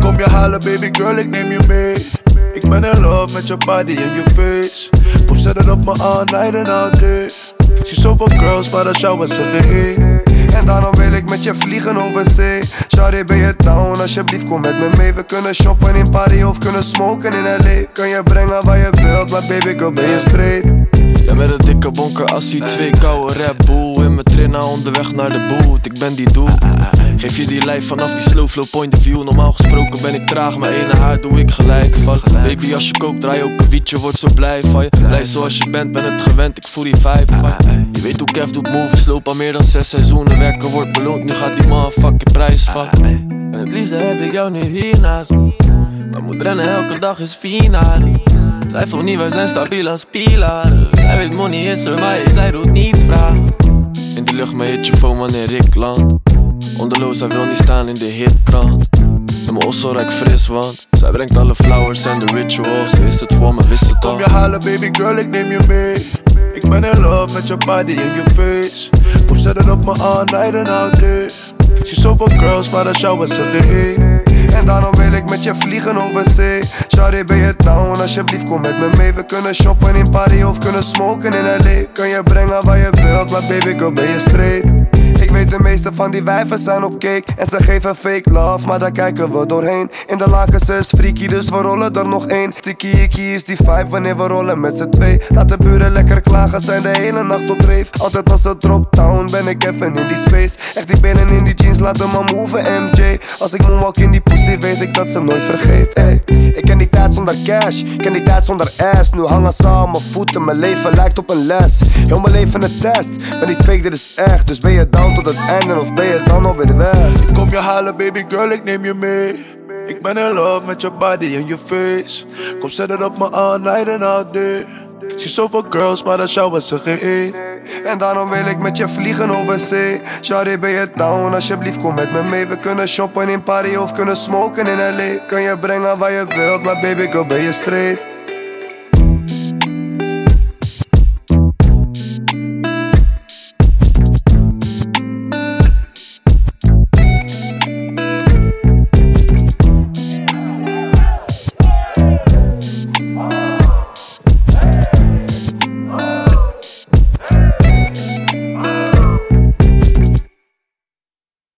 kom je halen, baby girl, ik neem je mee. Ik ben in love met je body en je face. Kom zet het op me all night and all day. Ik zie zoveel girls, maar dat jou was er. En daarom wil ik met je vliegen over zee Shawty ben je down, alsjeblieft kom met me mee We kunnen shoppen in Paris of kunnen smoken in L.A. Kun je brengen waar je wilt, maar baby girl ben je straight Met een dikke bonker als die twee koude Red Bull. In mijn trainer onderweg naar de boot, ik ben die doel. Geef je die lijf vanaf die slow flow point of view. Normaal gesproken ben ik traag, maar ene haar doe ik gelijk. Van Baby als je kookt draai ook een wietje, word zo blij van je. Blij zoals je bent, ben het gewend, ik voel die vibe Je. Weet hoe Kev doet moves, loop al meer dan zes seizoenen. Werken wordt beloond, nu gaat die motherfucking prijs van En het liefste heb ik jou nu hier naast me. Maar moet rennen elke dag is finale Twijfel niet, wij zijn stabiel als pilaren Zij weet money is er, maar zij doet niet vragen In de lucht met hitje foam wanneer ik land Onderloos, hij wil niet staan in de hitkrant En mijn osso ruikt fris, want Zij brengt alle flowers en de rituals Is het voor me, wist het Kom al je halen, baby girl, ik neem je mee. Ik ben in love met je body en je face. Kom zet het op me and all day. Ik zie zoveel girls, maar dat jou was er één. En daarom wil ik met je vliegen over zee. Shawty ben je down, alsjeblieft kom met me mee. We kunnen shoppen in Paris of kunnen smoken in L.A. Kun je brengen waar je wilt, maar baby girl ben je straight de meeste van die wijven zijn op cake. En ze geven fake love, maar daar kijken we doorheen. In de lakens is freaky, dus we rollen er nog één. Sticky icky is die vibe wanneer we rollen met z'n twee. Laat de buren lekker klagen, zijn de hele nacht op dreef. Altijd als het drop down, ben ik even in die space. Echt die benen in die jeans, laten me move MJ Als ik moonwalk in die pussy, weet ik dat ze nooit vergeet Ey, ik ken die tijd zonder cash, ken die tijd zonder ass. Nu hangen ze aan mijn voeten, mijn leven lijkt op een les. Heel mijn leven een test, ben niet fake, dit is echt. Dus ben je down tot het einde of ben je dan alweer weg? Ik kom je halen, baby girl, ik neem je mee. Ik ben in love met je body en je face. Kom zet het op me all night and all day. Ik zie zoveel girls, maar dat jou was er geen één. En daarom wil ik met je vliegen over zee Shawty ben je down, alsjeblieft kom met me mee We kunnen shoppen in Paris of kunnen smoken in L.A. Kun je brengen waar je wilt, maar baby girl ben je straight